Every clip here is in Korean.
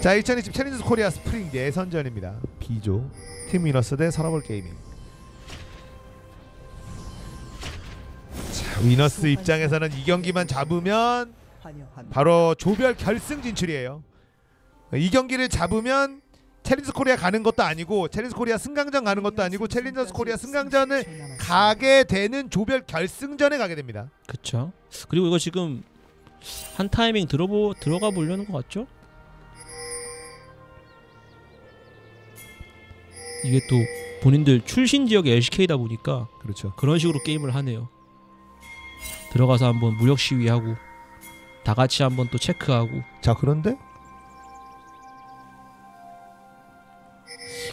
자 2020 챌린저스 코리아 스프링 예선전입니다. B조 팀 위너스 대 서라벌 게이밍. 자 위너스 입장에서는 이 경기만 잡으면 바로 조별 결승 진출이에요. 이 경기를 잡으면 챌린저스 코리아 가는 것도 아니고 챌린저스 코리아 승강전 가는 것도 아니고 챌린저스 코리아 승강전을 가게 되는 조별 결승전에 가게 됩니다. 그쵸. 그리고 이거 지금 한 타이밍 들어보 들어가 보려는 것 같죠? 이게 또 본인들 출신 지역이 LCK다 보니까 그렇죠. 그런 식으로 게임을 하네요. 들어가서 한번 무력 시위하고 다 같이 한번 또 체크하고 자 그런데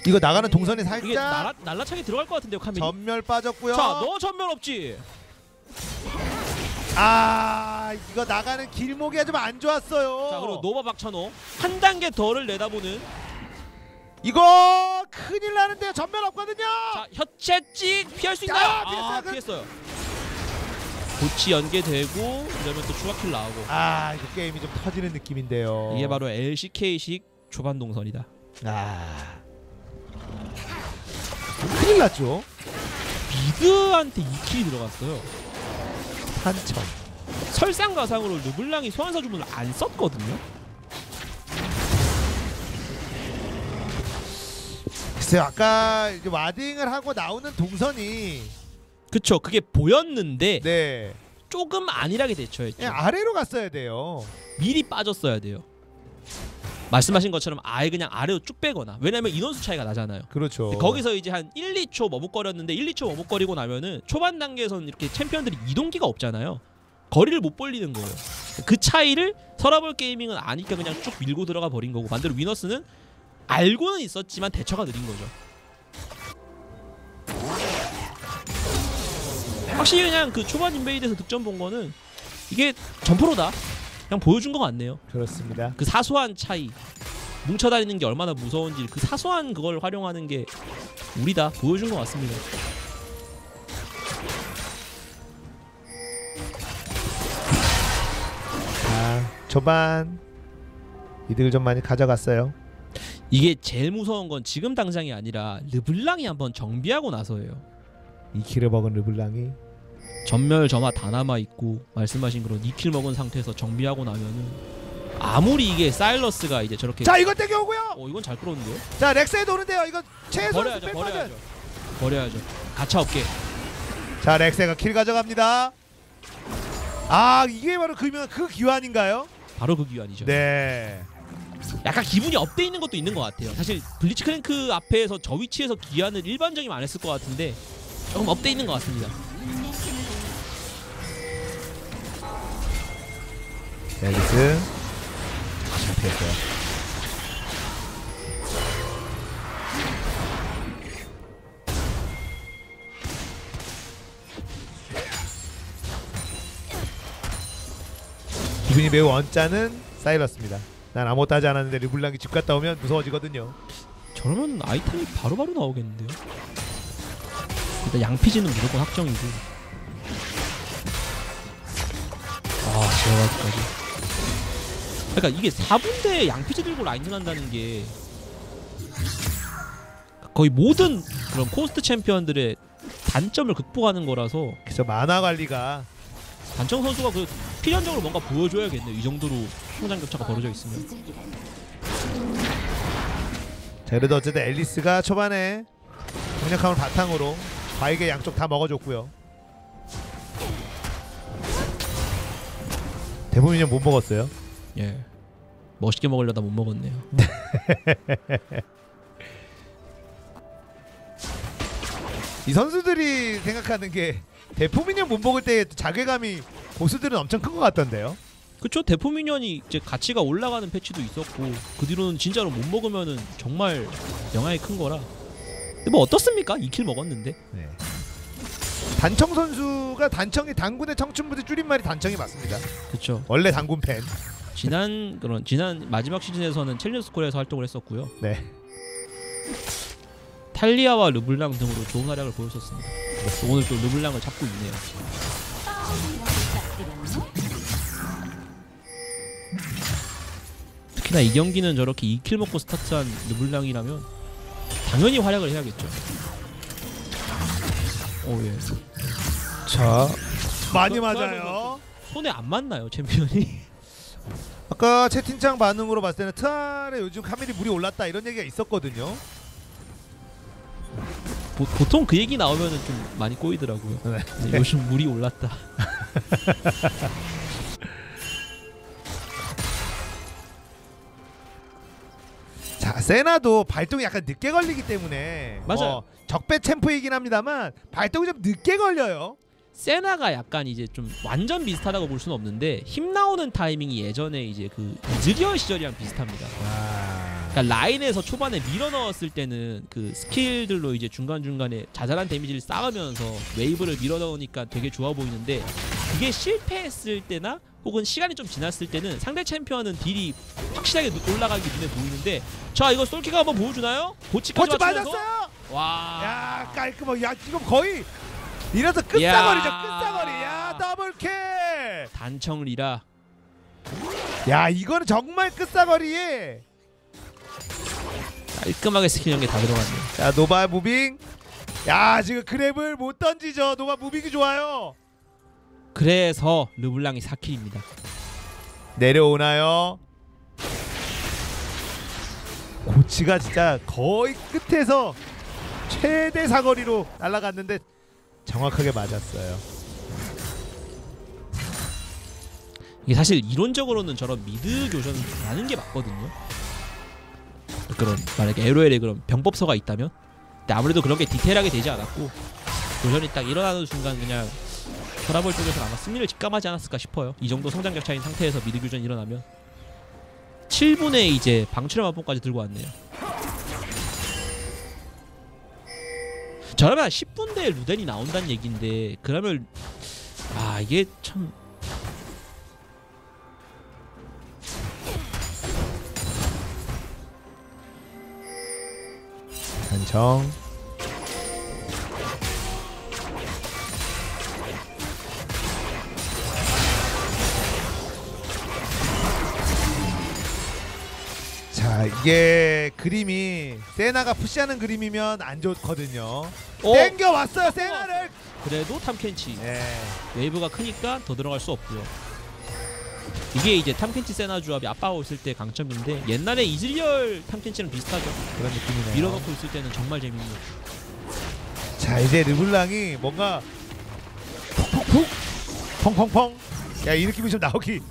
이거 나가는 동선이 이게 살짝 날라, 날라차게 들어갈 것 같은데요 카밀 전멸 빠졌고요. 자 너 전면 없지 아 이거 나가는 길목이 좀 안 좋았어요. 자 그리고 노바 박찬호 한 단계 더를 내다보는 이거 큰일 나는데요. 전멸 없거든요. 자 혀채찍 피할 수 있나요? 아, 피했어요. 아 피했어요 고치 연계되고 이러면 또 추가킬 나오고 아 이거 게임이 좀 터지는 느낌인데요. 이게 바로 LCK식 초반 동선이다 아 큰일 났죠. 미드한테 2킬이 들어갔어요 한천. 설상가상으로 르블랑이 소환사 주문을 안 썼거든요 글쎄요 아까 이제 와딩을 하고 나오는 동선이 그쵸 그게 보였는데 네 조금 안일하게 대처했죠 그냥 아래로 갔어야 돼요. 미리 빠졌어야 돼요 말씀하신 것처럼 아예 그냥 아래로 쭉 빼거나 왜냐면 인원수 차이가 나잖아요 그렇죠. 거기서 이제 한 1, 2초 머뭇거렸는데 1, 2초 머뭇거리고 나면은 초반 단계에서는 이렇게 챔피언들이 이동기가 없잖아요. 거리를 못 벌리는 거예요. 그 차이를 서라벌 게이밍은 아니까 그냥 쭉 밀고 들어가 버린 거고 반대로 위너스는 알고는 있었지만 대처가 느린 거죠. 확실히 그냥 그 초반 인베이드에서 득점 본 거는 이게 점프로다. 그냥 보여준 것 같네요. 그렇습니다. 그 사소한 차이 뭉쳐다니는 게 얼마나 무서운지 그 사소한 그걸 활용하는 게 우리다 보여준 것 같습니다. 자 초반 이득을 좀 많이 가져갔어요. 이게 제일 무서운 건 지금 당장이 아니라 르블랑이 한번 정비하고 나서예요. 이 킬을 먹은 르블랑이 전멸 점화 다 남아 있고 말씀하신 그런 2킬 먹은 상태에서 정비하고 나면은 아무리 이게 사일러스가 이제 저렇게 자 이거 땡겨오고요. 어 이건 잘 끌었는데요. 자 렉사이도 오는데요. 이거 최소 버려야죠, 버려야죠. 버려야죠. 가차 없게. 자 렉사이가 킬 가져갑니다. 아 이게 바로 그면 그 귀환인가요? 바로 그 귀환이죠. 네. 약간 기분이 업돼 있는 것도 있는 것 같아요. 사실 블리츠 크랭크 앞에서 저 위치에서 귀환을 일반적이면 안 했을 것 같은데 조금 업돼 있는 것 같습니다. 앨리스 잘 피했어요. 기분이 매우 언짢은 사이러스입니다. 난 아무것도 하지 않았는데 르블랑이 집 갔다 오면 무서워지거든요. 저러면 아이템이 바로바로 나오겠는데요. 일단 양피지는 무조건 확정이고. 아 제어까지. 그러니까 이게 4분대 양피지 들고 라인전 한다는 게 거의 모든 그런 코스트 챔피언들의 단점을 극복하는 거라서 그래서 마나 관리가 단청 선수가 그 필연적으로 뭔가 보여줘야겠네요. 이 정도로 성장 격차가 벌어져 있으면. 자 그래도 어쨌든 엘리스가 초반에 강력함을 바탕으로 바이게 양쪽 다 먹어줬고요. 대부분은 못 먹었어요. 예. 멋있게 먹으려다 못 먹었네요. 이 선수들이 생각하는 게 대포미니언 못 먹을 때 자괴감이 고수들은 엄청 큰 것 같던데요. 그쵸 대포 미니언이 이제 가치가 올라가는 패치도 있었고 그 뒤로는 진짜로 못 먹으면은 정말 영향이 큰 거라 근데 뭐 어떻습니까? 2킬 먹었는데 네. 단청 선수가 단청이 단군의 청춘부대 줄임말이 단청이 맞습니다. 그쵸 원래 단군 팬. 지난 그런 지난 마지막 시즌에서는 챌린저스 코리아에서 활동을 했었고요 네. 탈리야와 르블랑 등으로 좋은 활약을 보였었습니다 오늘 또 르블랑을 잡고 있네요 특히나 이 경기는 저렇게 2킬 먹고 스타트한 르블랑이라면 당연히 활약을 해야겠죠. 오 예. 자 많이 저- 맞아요. 손에 안 맞나요 챔피언이? 아까 채팅창 반응으로 봤을 때는 트알에 요즘 카밀이 물이 올랐다 이런 얘기가 있었거든요. 보, 보통 그 얘기 나오면은 좀 많이 꼬이더라고요. 네. 네, 요즘 물이 올랐다. 세나도 발동이 약간 늦게 걸리기 때문에 맞아요. 어, 적배 챔프이긴 합니다만 발동이 좀 늦게 걸려요. 세나가 약간 이제 좀 완전 비슷하다고 볼 수는 없는데 힘 나오는 타이밍이 예전에 이제 그 이즈리얼 시절이랑 비슷합니다. 그러니까 라인에서 초반에 밀어 넣었을 때는 그 스킬들로 이제 중간 중간에 자잘한 데미지를 쌓으면서 웨이브를 밀어 넣으니까 되게 좋아 보이는데 그게 실패했을 때나 혹은 시간이 좀 지났을 때는 상대 챔피언은 딜이 확실하게 눈- 올라가기 눈에 보이는데 자 이거 솔킬이 한번 보여주나요? 고치까지 맞추면서 맞았어요. 와 야 깔끔하게 야 지금 거의 이래서 끝사거리죠 야. 끝사거리. 야 double kill. 단청 리라 야 이거는 정말 끝사거리에 깔끔하게 스킬 연계 다 들어갔네요. 자 노바 moving. 야 지금 grab을 못 던지죠. 노바 moving이 좋아요. 그래서 르블랑이 4킬입니다. 내려오나요? 고치가 진짜 거의 끝에서 최대 사거리로 날아갔는데 정확하게 맞았어요. 이게 사실 이론적으로는 저런 미드 교전을 하는 게 맞거든요. 그런 만약에 LOL에 그런 병법서가 있다면, 근데 아무래도 그런 게 디테일하게 되지 않았고 교전이 딱 일어나는 순간 그냥 서라볼 쪽에서 아마 승리를 직감하지 않았을까 싶어요. 이 정도 성장력 차인 상태에서 미드 교전이 일어나면 7분에 이제 방출의 마법까지 들고 왔네요. 저러면 10분 대에 루덴이 나온다는 얘기인데 그러면 아 이게 참 단청. 이게 그림이 세나가 푸시하는 그림이면 안 좋거든요. 어? 땡겨 왔어요 세나를. 그래도 탐켄치 네. 웨이브가 크니까 더 들어갈 수 없고요. 이게 이제 탐켄치 세나 조합이 압박하고 있을 때 강점인데 옛날에 이즈리얼 탐켄치랑 비슷하죠. 그런 느낌이네요. 밀어넣고 있을 때는 정말 재밌는. 자 이제 르블랑이 뭔가 푹푹푹 펑펑펑 야 이 느낌이 좀 나오기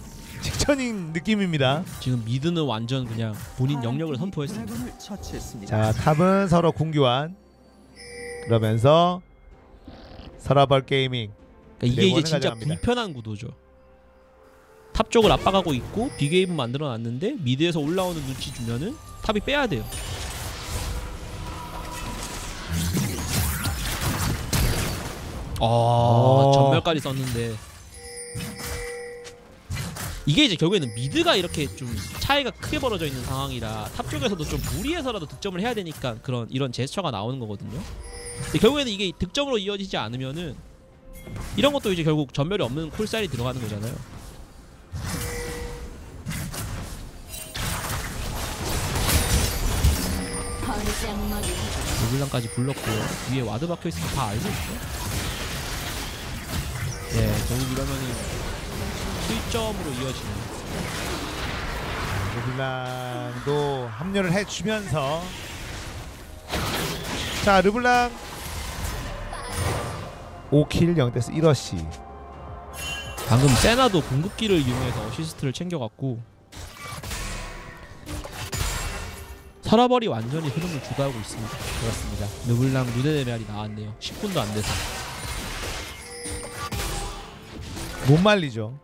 직전인 느낌입니다. 지금 mid는 완전 그냥 본인 영역을 선포했습니다. 자 top은 서로 궁교환 그러면서 서라벌 게이밍 그러니까 이게 이제 진짜 가져갑니다. 불편한 구도죠. top 쪽을 압박하고 있고 big wave 만들어 놨는데 mid에서 올라오는 눈치 주면은 top이 빼야 돼요. 아 어. 점멸까지 썼는데 이게 이제 결국에는 mid가 이렇게 좀 차이가 크게 벌어져 있는 상황이라 top 쪽에서도 좀 무리해서라도 득점을 해야 되니까 그런 이런 제스처가 나오는 거거든요. 근데 결국에는 이게 득점으로 이어지지 않으면은 이런 것도 이제 결국 점멸이 없는 콜사일이 들어가는 거잖아요. 르블랑까지 불렀고요. 위에 ward 박혀 있으면 다 알고 있죠. 네, 결국 이러면은 실점으로 이어지는. 르블랑도 합류를 해주면서 자 르블랑 5kill 0death 1assi 방금 세나도 궁극기를 이용해서 어시스트를 챙겨갔고 서라벌이 완전히 흐름을 주도하고 있습니다. 그렇습니다. 르블랑 루덴 메아리 나왔네요. 10분도 안 돼서. 못 말리죠.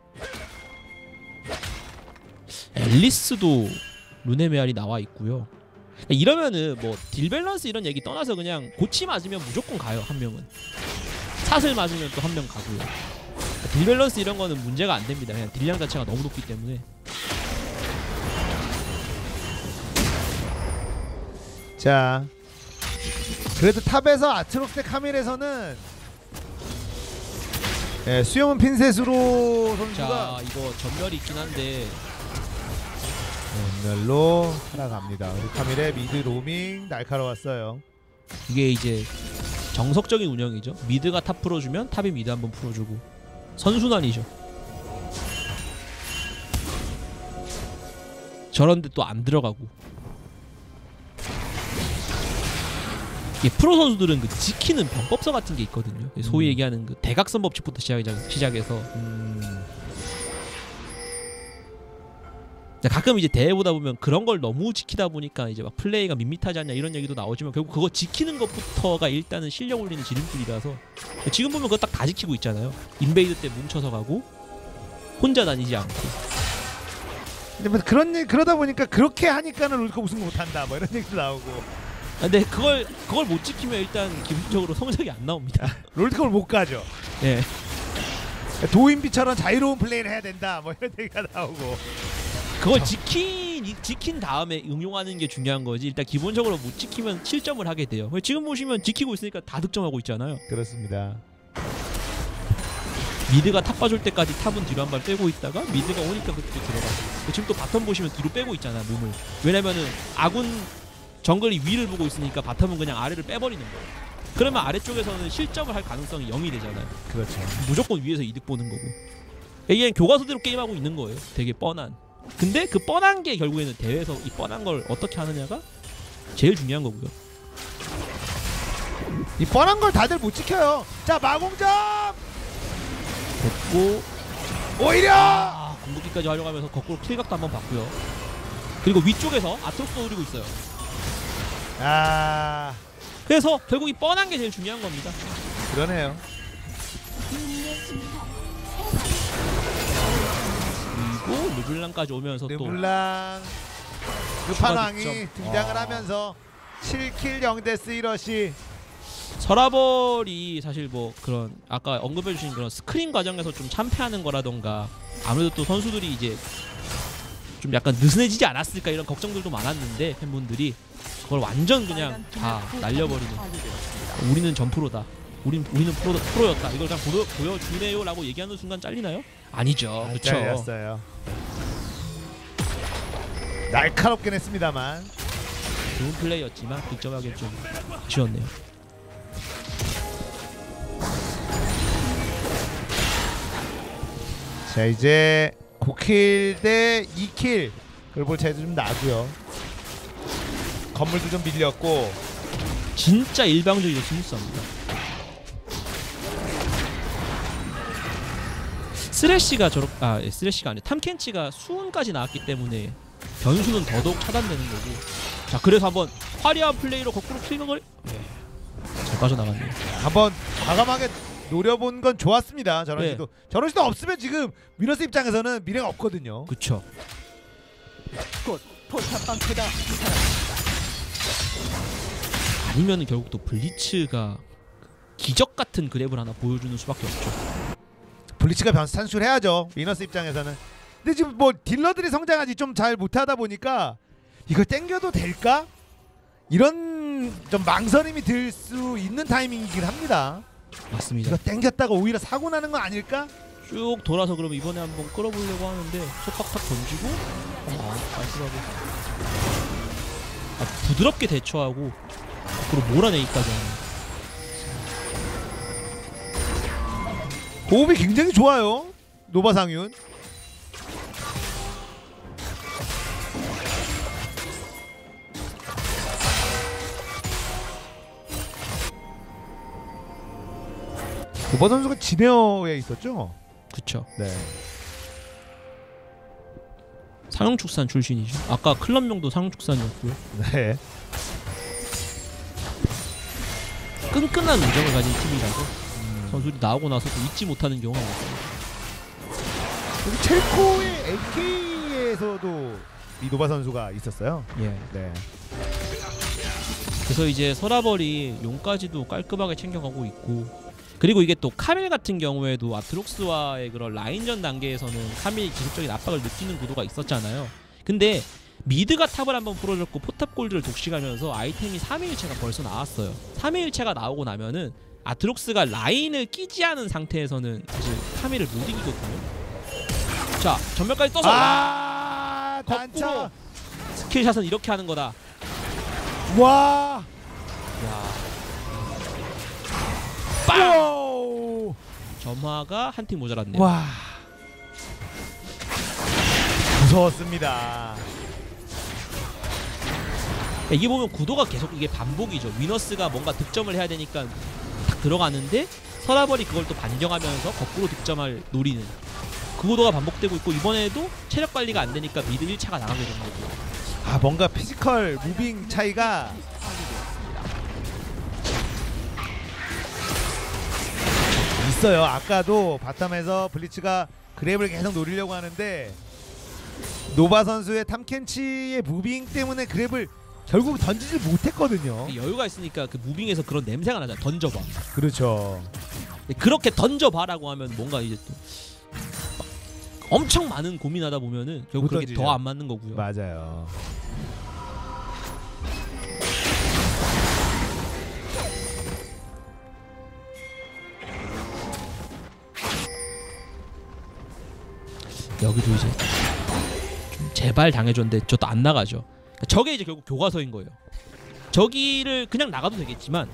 엘리스도 루덴 메아리 나와 있고요. 이러면은 뭐 deal 밸런스 이런 얘기 떠나서 그냥 고치 맞으면 무조건 가요 한 명은. 사슬 맞으면 또 한 명 가고요. deal 밸런스 이런 거는 문제가 안 됩니다. 그냥 deal량 자체가 너무 높기 때문에. 자 그래도 탑에서 아트록스 대 카밀에서는 예, 수영은 핀셋으로 선수가 자 이거 전멸이 있긴 한데 전멸로 살아갑니다. 우리 카밀의 미드 로밍 날카로웠어요. 이게 이제 정석적인 운영이죠. 미드가 탑 풀어주면 탑이 미드 한번 풀어주고 선순환이죠. 저런데 또 안 들어가고 이게 프로 선수들은 그 지키는 병법서 같은 게 있거든요. 소위 음. 얘기하는 그 대각선 법칙부터 시작, 시작해서 음, 가끔 이제 대회 보다 보면 그런 걸 너무 지키다 보니까 이제 막 플레이가 밋밋하지 않냐 이런 얘기도 나오지만 결국 그거 지키는 것부터가 일단은 실력 올리는 지름길이라서 지금 보면 그거 딱 다 지키고 있잖아요. invade 때 뭉쳐서 가고 혼자 다니지 않고 근데 뭐 그런 일- 그러다 보니까 그렇게 하니까는 롤컵 우승 못한다. 뭐 이런 얘기도 나오고 아, 근데 그걸 그걸 못 지키면 일단 기본적으로 성적이 안 나옵니다. 롤컵을 못 가죠. 예. 도인비처럼 자유로운 플레이를 해야 된다. 뭐 이런 얘기가 나오고. 그걸 지킨 이- 지킨 다음에 응용하는 게 중요한 거지. 일단 기본적으로 못 지키면 실점을 하게 돼요. 지금 보시면 지키고 있으니까 다 득점하고 있잖아요. 그렇습니다. mid가 top 봐줄 때까지 top은 뒤로 한 발 빼고 있다가 mid가 오니까 그때 들어가고 지금 또 bottom 보시면 뒤로 빼고 있잖아 몸을 왜냐면은 아군 정글이 위를 보고 있으니까 bottom은 그냥 아래를 빼버리는 거예요 그러면 아래쪽에서는 실점을 할 가능성이 0이 되잖아요 그렇죠. 무조건 위에서 이득 보는 거고 이게 교과서대로 게임하고 있는 거예요 되게 뻔한 근데 그 뻔한 게 결국에는 대회에서 이 뻔한 걸 어떻게 하느냐가 제일 중요한 거고요. 이 뻔한 걸 다들 못 지켜요. 자 마공점! 됐고. 오히려! 아, 궁극기까지 활용하면서 거꾸로 킬각도 한번 봤고요. 그리고 위쪽에서 아트록스 노리고 있어요. 아. 그래서 결국 이 뻔한 게 제일 중요한 겁니다. 그러네요. 르블랑까지 오면서 또 르블랑 르블랑이 득점. 등장을 아. 하면서 7kill 0death 1assi 서라벌이 사실 뭐 그런 아까 언급해주신 그런 scrim 과정에서 좀 참패하는 거라던가 아무래도 또 선수들이 이제 좀 약간 느슨해지지 않았을까 이런 걱정들도 많았는데 팬분들이 그걸 완전 그냥 다 날려버리는 우리는 전프로다. 우린 우리는 프로 프로였다. 이걸 그냥 보여 보여주네요 라고 얘기하는 순간 잘리나요? 아니죠. 그렇죠. 날카롭긴 했습니다만 좋은 플레이였지만 득점하기 좀 아쉬웠네요. 자 이제 9킬 대 2킬 그볼 차이도 좀 나고요. 건물도 좀 밀렸고 진짜 일방적이고 스무스합니다. 쓰레쉬가 저렇 아 예, 쓰레쉬가 아니라 탐켄치가 수은까지 나왔기 때문에 변수는 더더욱 차단되는 거고 자 그래서 한번 화려한 플레이로 거꾸로 kill각을 네. 잘 빠져나갔네요. 한번 과감하게 노려본 건 좋았습니다. 저런 네. 시도 저런 시도 없으면 지금 위너스 입장에서는 미래가 없거든요. 그쵸. 포탑 방패다 아니면은 결국 또 블리츠가 기적 같은 그랩을 하나 보여주는 수밖에 없죠. 블리츠가 변수 산출해야죠. 미너스 입장에서는. 근데 지금 뭐 딜러들이 성장하지 좀 잘 못하다 보니까 이걸 땡겨도 될까? 이런 좀 망설임이 들 수 있는 타이밍이긴 합니다. 맞습니다. 이거 땡겼다가 오히려 사고 나는 건 아닐까? 쭉 돌아서 그러면 이번에 한번 끌어보려고 하는데 속박탁 던지고 아, 깔끔하게 아, 부드럽게 대처하고 앞으로 몰아내기까지 하는 호흡이 굉장히 좋아요. 노바 상윤. 노바 선수가 진에어에 있었죠? 그쵸 네. 상용축산 출신이죠 아까 클럽명도 상용축산이었고요 네. 끈끈한 우정을 가진 팀이라서 선수들이 나오고 나서도 잊지 못하는 경우가 많습니다 챌코의 AK에서도 이 노바 선수가 있었어요. 예. 네. 그래서 이제 서라벌이 용까지도 깔끔하게 챙겨가고 있고 그리고 이게 또 카밀 같은 경우에도 아트록스와의 그런 라인전 단계에서는 카밀이 지속적인 압박을 느끼는 구도가 있었잖아요. 근데 미드가 탑을 한번 풀어줬고 포탑 골드를 독식하면서 아이템이 3위일체가 벌써 나왔어요. 3위일체가 나오고 나면은 아트록스가 라인을 끼지 않은 상태에서는 사실 카밀을 못 이기거든요. 자 점멸까지 떠서 아, 거꾸로. skill shot은 이렇게 하는 거다. 와. 야. 빵! 점화가 한 tick 모자랐네요. 와. 무서웠습니다. 이게 보면 구도가 계속 이게 반복이죠. 위너스가 뭔가 득점을 해야 되니까 딱 들어가는데 서라벌이 그걸 또 반격하면서 거꾸로 득점할 노리는 그 구도가 반복되고 있고 이번에도 체력 관리가 안 되니까 미드 1차가 나가게 된 거고. 아 뭔가 physical moving 차이가 있어요. 아까도 bottom에서 블리츠가 grab을 계속 노리려고 하는데 노바 선수의 탐켄치의 moving 때문에 grab을 결국 던지지 못했거든요. 여유가 있으니까 그 moving에서 그런 냄새가 나잖아. 던져봐. 그렇죠. 그렇게 던져봐라고 하면 뭔가 이제 또 엄청 많은 고민하다 보면은 결국 던지죠. 더 안 맞는 거고요. 맞아요. 여기도 이제 좀 제발 당해줬는데 저도 안 나가죠. 저게 이제 결국 교과서인 거예요. 저기를 그냥 나가도 되겠지만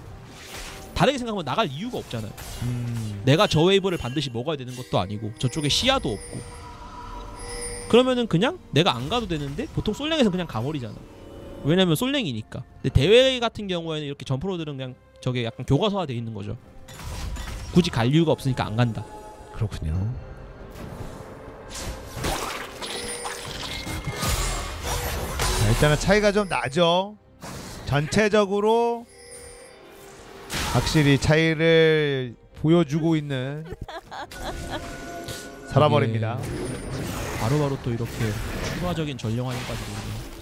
다르게 생각하면 나갈 이유가 없잖아요. 음, 내가 저 웨이브를 반드시 먹어야 되는 것도 아니고 저쪽에 시야도 없고 그러면은 그냥 내가 안 가도 되는데 보통 솔랭에서 그냥 가버리잖아. 왜냐면 솔랭이니까. 근데 대회 같은 경우에는 이렇게 점프로들은 그냥 저게 약간 교과서화 돼 있는 거죠. 굳이 갈 이유가 없으니까 안 간다. 그렇군요. 일단은 차이가 좀 나죠. 전체적으로 확실히 차이를 보여주고 있는 살아버립니다. 바로바로 또 이렇게 추가적인 전령 활용까지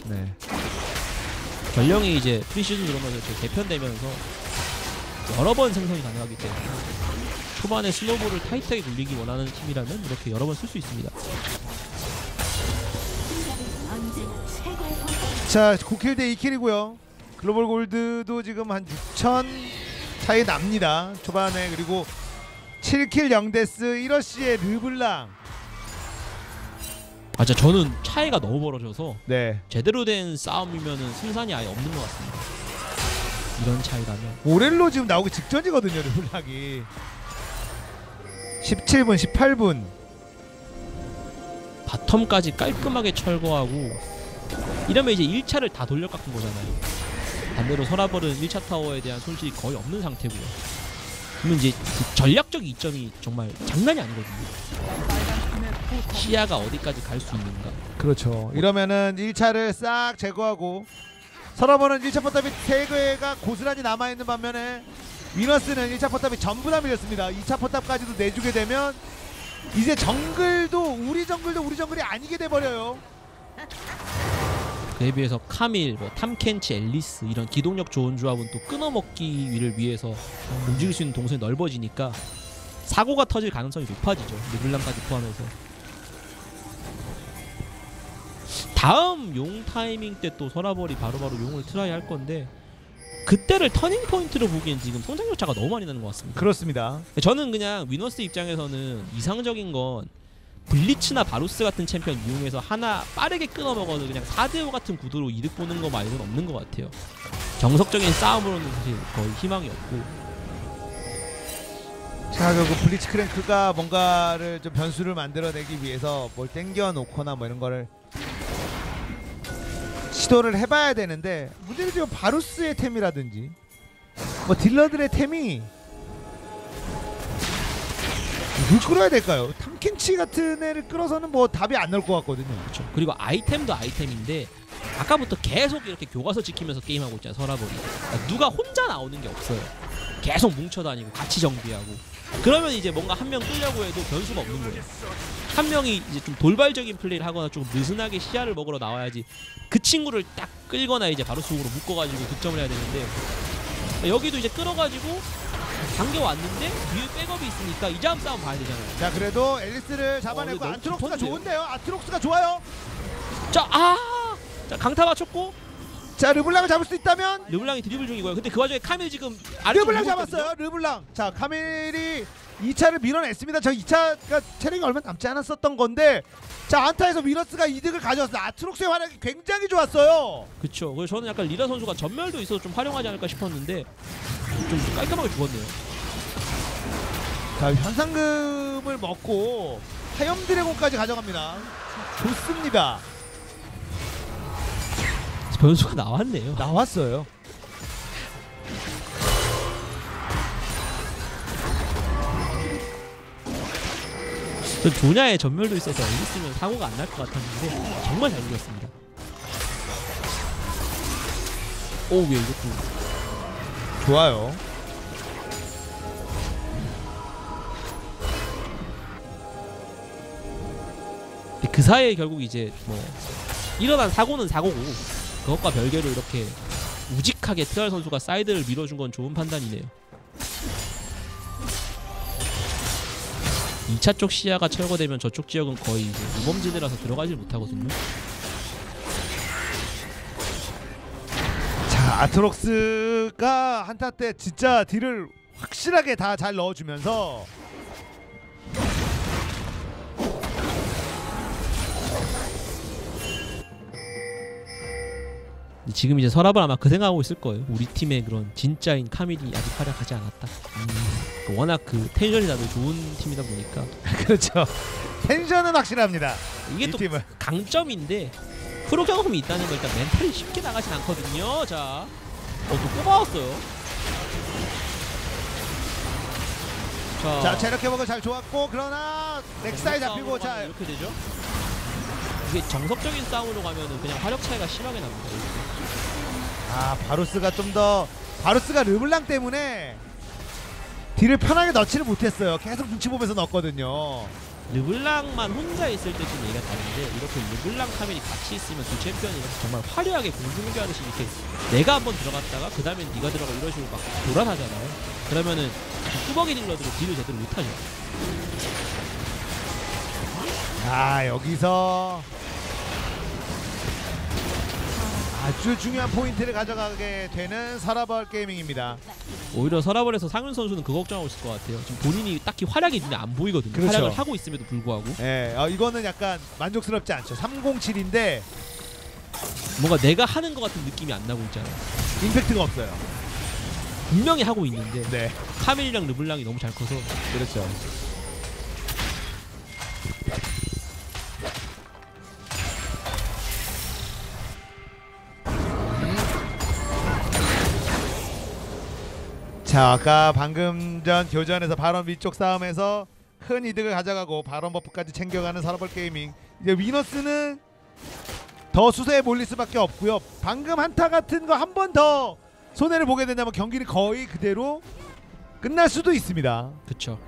되네요. 네. 전령이 이제 프리시즌 이렇게 개편되면서 여러 번 생성이 가능하기 때문에 초반에 snowball을 타이트하게 굴리기 원하는 팀이라면 이렇게 여러 번 쓸 수 있습니다. 자, 9 kill 대 2 kill이고요. 글로벌 골드도 지금 한 6천 차이 납니다. 초반에 그리고 7 kill 0 death 1 assi의 르블랑. 아, 진짜 저는 차이가 너무 벌어져서 네. 제대로 된 싸움이면은 승산이 아예 없는 것 같습니다. 이런 차이라면 오렐로 지금 나오기 직전이거든요, 르블랑이. 17분, 18분. 바텀까지 깔끔하게 철거하고 이러면 이제 1차를 다 돌려깎은 거잖아요. 반대로 서라벌은 1차 타워에 대한 손실이 거의 없는 상태고요. 그러면 이제 그 전략적 이점이 정말 장난이 아니거든요. 시야가 어디까지 갈 수 있는가. 그렇죠. 이러면은 1차를 싹 제거하고 서러버는 1차 포탑이 3개가 고스란히 남아있는 반면에 위너스는 1차 포탑이 전부 다 밀렸습니다. 2차 포탑까지도 내주게 되면 이제 정글도 우리 정글도 우리 정글이 아니게 돼버려요. 그에 비해서 카밀, 뭐 탐켄치, 앨리스 이런 기동력 좋은 조합은 또 끊어먹기를 위해서 움직일 수 있는 동선이 넓어지니까 사고가 터질 가능성이 높아지죠. 르블랑까지 포함해서. 다음 용 타이밍 때 또 서라벌이 바로바로 용을 try 할 건데 그때를 터닝 포인트로 보기엔 지금 성장력 차가 너무 많이 나는 것 같습니다. 그렇습니다. 저는 그냥 위너스 입장에서는 이상적인 건 블리츠나 바루스 같은 챔피언 이용해서 하나 빠르게 끊어먹어서 그냥 4대5 같은 구도로 이득 보는 거 말고는 없는 것 같아요. 정석적인 싸움으로는 사실 거의 희망이 없고 자 결국 블리츠 크랭크가 뭔가를 좀 변수를 만들어내기 위해서 뭘 땡겨 놓거나 뭐 이런 거를 시도를 해봐야 되는데 문제는 지금 바루스의 템이라든지 뭐 딜러들의 템이 누굴 끌어야 될까요? 탐켄치 같은 애를 끌어서는 뭐 답이 안 나올 것 같거든요. 그렇죠. 그리고 아이템도 아이템인데 아까부터 계속 이렇게 교과서 지키면서 게임하고 있잖아요 서라벌이 그러니까 누가 혼자 나오는 게 없어요 계속 뭉쳐다니고 같이 정비하고 그러면 이제 뭔가 한 명 끌려고 해도 변수가 없는 거예요 한 명이 이제 좀 돌발적인 플레이를 하거나 좀 느슨하게 시야를 먹으러 나와야지 그 친구를 딱 끌거나 이제 바로 속으로 묶어가지고 득점을 해야 되는데 여기도 이제 끌어가지고 당겨왔는데 뒤에 백업이 있으니까 이 다음 싸움 봐야 되잖아요 자 그래도 앨리스를 잡아내고 어, 깊었는데요? 좋은데요. 아트록스가 좋아요. 자, 아! 자, 강타 맞췄고 자 르블랑을 잡을 수 있다면 르블랑이 드리블 중이고요. 근데 그 와중에 카밀 지금 아래쪽 르블랑 밀고 있거든요. 잡았어요. 르블랑. 자 카밀이 2차를 밀어냈습니다. 저 2차가 체력이 얼마 남지 않았었던 건데 자 안타에서 위너스가 이득을 가져왔어요. 아트록스의 활약이 굉장히 좋았어요. 그쵸. 그래서 저는 약간 리라 선수가 전멸도 있어서 좀 활용하지 않을까 싶었는데 좀 깔끔하게 죽었네요. 자 현상금을 먹고 하염 드래곤까지 가져갑니다. 좋습니다. 변수가 나왔네요. 나왔어요. 전 조냐에 전멸도 있어서 있으면 사고가 안 날 것 같았는데 정말 잘 죽였습니다. 오, 왜 이것도 좋아요. 근데 그 사이에 결국 이제 뭐 일어난 사고는 사고고 그것과 별개로 이렇게 우직하게 트랄 선수가 사이드를 밀어준 건 좋은 판단이네요. 2차 쪽 시야가 철거되면 저쪽 지역은 거의 이제 우범지대라서 들어가질 못하거든요. 자 아트록스가 한타 때 진짜 deal을 확실하게 다 잘 넣어주면서 지금 이제 서랍을 아마 그 생각하고 있을 거예요. 우리 팀의 그런 진짜인 카밀이 아직 활약하지 않았다. 음, 워낙 그 텐션이 다들 좋은 팀이다 보니까 그렇죠. 텐션은 확실합니다. 이게 이또 팀은 강점인데 프로 경험이 있다는 거 일단 멘탈이 쉽게 나가진 않거든요. 자, 어또 뽑아왔어요. 자, 자 체력 회복은 잘 좋았고 그러나 넥사이 잡히고 자 이렇게 되죠. 이게 정석적인 싸움으로 가면은 그냥 화력 차이가 심하게 납니다. 아 바루스가 좀 더 바루스가 르블랑 때문에 딜을 편하게 넣지를 못했어요. 계속 눈치 보면서 넣었거든요. 르블랑만 혼자 있을 때 좀 얘기가 다른데 이렇게 르블랑 카멜이 같이 있으면 두 챔피언이 이렇게 정말 화려하게 공중교하듯이 이렇게 내가 한번 들어갔다가 그 다음에 네가 들어가 이런 식으로 막 돌아가잖아요. 그러면은 그 뚜벅이 딜러들은 딜을 제대로 못하죠. 아 여기서 아주 중요한 포인트를 가져가게 되는 사라벌 게이밍입니다. 오히려 서라벌에서 상윤 선수는 그거 걱정하고 있을 것 같아요. 지금 본인이 딱히 활약이 눈에 안 보이거든요. 그렇죠. 활약을 하고 있음에도 불구하고 예, 어, 이거는 약간 만족스럽지 않죠. 307인데 뭔가 내가 하는 것 같은 느낌이 안 나고 있잖아요. 임팩트가 없어요. 분명히 하고 있는데 네, 카멜이랑 르블랑이 너무 잘 커서 그렇죠. 자, 아까 방금 전 교전에서 바론 위쪽 싸움에서 큰 이득을 가져가고 바론 버프까지 챙겨가는 사라벌 게이밍. 이제 위너스는 더 수세에 몰릴 수밖에 없고요. 방금 한타 같은 거 한 번 더 손해를 보게 된다면 경기는 거의 그대로 끝날 수도 있습니다. 그쵸.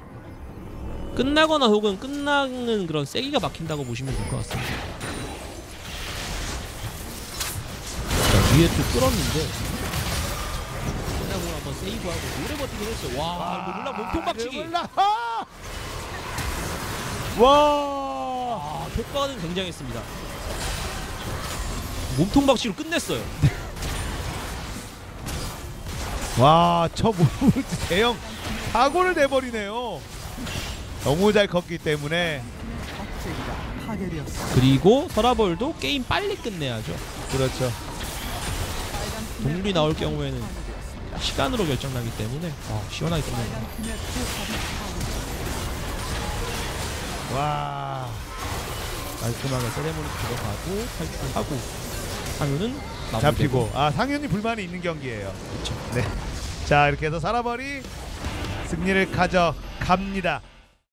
끝나거나 혹은 끝나는 그런 세기가 막힌다고 보시면 될 것 같습니다. 자, 위에 또 끌었는데 세이브하고 오래 버티긴 했어요. 와, 르블랑 몸통 박치기. 르블랑! 아! 와! 아, 효과는 굉장했습니다. 몸통 박치로 끝냈어요. 와, 저 몸을 대형 사고를 내버리네요. 너무 잘 컸기 때문에. 그리고 서라벌도 게임 빨리 끝내야죠. 그렇죠. 동률이 나올 경우에는 시간으로 결정나기 때문에 아, 시원하게 파괴되었습니다. 와, 깔끔하게 세레모니 들어가고 탈출하고 마무리되고. 잡히고. 아, 상윤이 불만이 있는 경기예요. 그쵸. 네. 자, 이렇게 해서 사라벌이 승리를 가져갑니다.